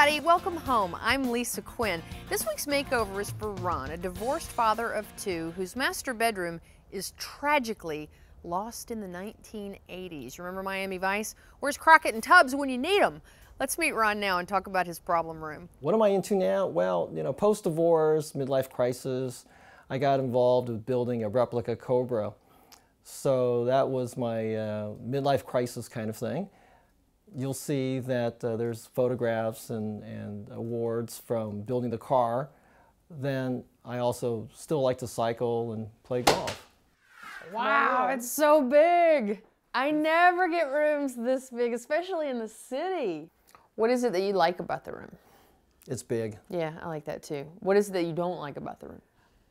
everybody, welcome home. I'm Lisa Quinn. This week's makeover is for Ron, a divorced father of two whose master bedroom is tragically lost in the 1980s. Remember Miami Vice? Where's Crockett and Tubbs when you need them? Let's meet Ron now and talk about his problem room. What am I into now? Well, you know, post-divorce, midlife crisis, I got involved with building a replica Cobra. So that was my uh, midlife crisis kind of thing. You'll see that uh, there's photographs and, and awards from building the car. Then I also still like to cycle and play golf. Wow, it's so big. I never get rooms this big, especially in the city. What is it that you like about the room? It's big. Yeah, I like that too. What is it that you don't like about the room?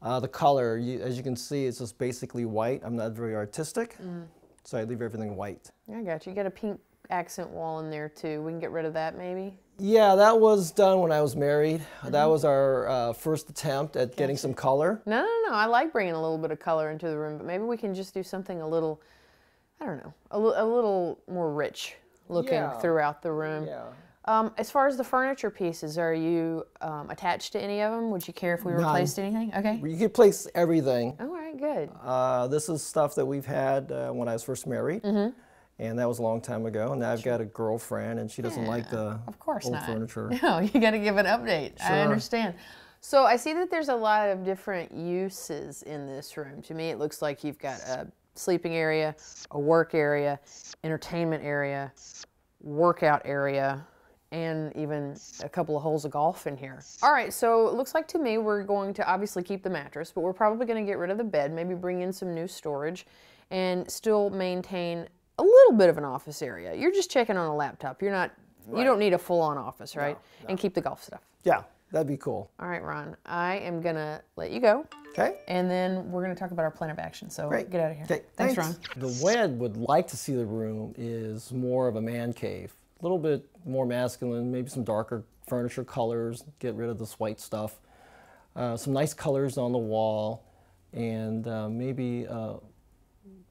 Uh, the color, you, as you can see, it's just basically white. I'm not very artistic, mm. so I leave everything white. I got you. You got a pink accent wall in there too. We can get rid of that maybe? Yeah, that was done when I was married. Mm -hmm. That was our uh, first attempt at getting some color. No, no, no. I like bringing a little bit of color into the room, but maybe we can just do something a little, I don't know, a, a little more rich looking yeah. throughout the room. Yeah. Um, as far as the furniture pieces, are you um, attached to any of them? Would you care if we None. replaced anything? Okay. You could place everything. All right, good. Uh, this is stuff that we've had uh, when I was first married. Mm -hmm and that was a long time ago. And now I've got a girlfriend, and she doesn't yeah, like the of course old not. furniture. No, you got to give an update. Sure. I understand. So I see that there's a lot of different uses in this room. To me, it looks like you've got a sleeping area, a work area, entertainment area, workout area, and even a couple of holes of golf in here. All right, so it looks like to me we're going to obviously keep the mattress, but we're probably going to get rid of the bed, maybe bring in some new storage, and still maintain a little bit of an office area. You're just checking on a laptop. You're not, right. you don't need a full-on office, right? No, no. And keep the golf stuff. Yeah, that'd be cool. All right, Ron, I am gonna let you go. Okay. And then we're gonna talk about our plan of action. So Great. get out of here. Okay. Thanks, Thanks, Ron. The way I would like to see the room is more of a man cave. A little bit more masculine, maybe some darker furniture colors, get rid of this white stuff. Uh, some nice colors on the wall, and uh, maybe uh,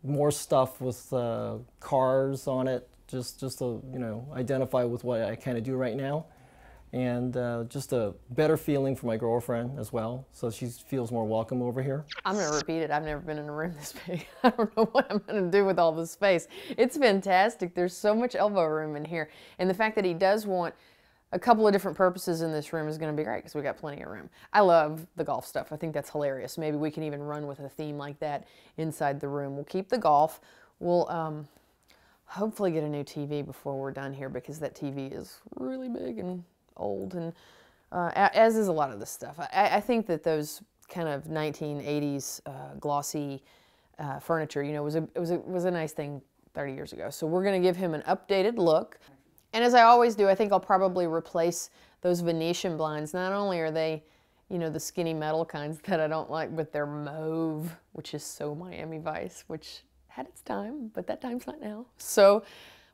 more stuff with uh, cars on it, just just to you know identify with what I kind of do right now, and uh, just a better feeling for my girlfriend as well, so she feels more welcome over here. I'm gonna repeat it. I've never been in a room this big. I don't know what I'm gonna do with all this space. It's fantastic. There's so much elbow room in here, and the fact that he does want a couple of different purposes in this room is going to be great because we got plenty of room. I love the golf stuff. I think that's hilarious. Maybe we can even run with a theme like that inside the room. We'll keep the golf. We'll um, hopefully get a new TV before we're done here because that TV is really big and old and uh, as is a lot of this stuff. I, I, think that those kind of 1980s uh, glossy uh, furniture, you know, was a, it was a, was a nice thing 30 years ago. So we're going to give him an updated look. And as I always do, I think I'll probably replace those Venetian blinds. Not only are they, you know, the skinny metal kinds that I don't like, but they're mauve, which is so Miami Vice, which had its time, but that time's not now. So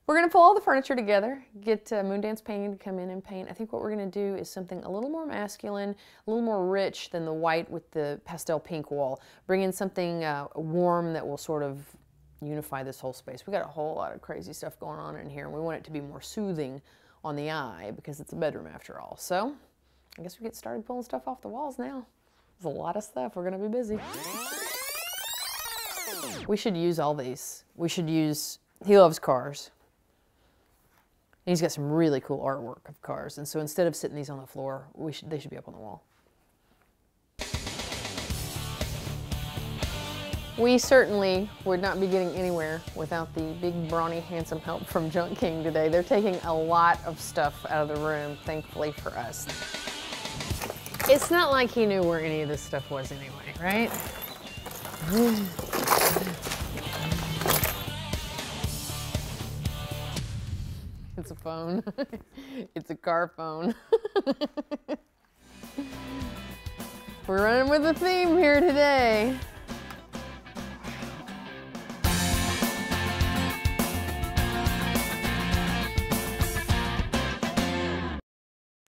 we're gonna pull all the furniture together, get uh, Moondance Painting to come in and paint. I think what we're gonna do is something a little more masculine, a little more rich than the white with the pastel pink wall. Bring in something uh, warm that will sort of unify this whole space. We got a whole lot of crazy stuff going on in here and we want it to be more soothing on the eye because it's a bedroom after all. So I guess we get started pulling stuff off the walls now. There's a lot of stuff. We're to be busy. We should use all these. We should use, he loves cars. And he's got some really cool artwork of cars. And so instead of sitting these on the floor, we should, they should be up on the wall. We certainly would not be getting anywhere without the big, brawny, handsome help from Junk King today. They're taking a lot of stuff out of the room, thankfully for us. It's not like he knew where any of this stuff was anyway, right? It's a phone. it's a car phone. We're running with a theme here today.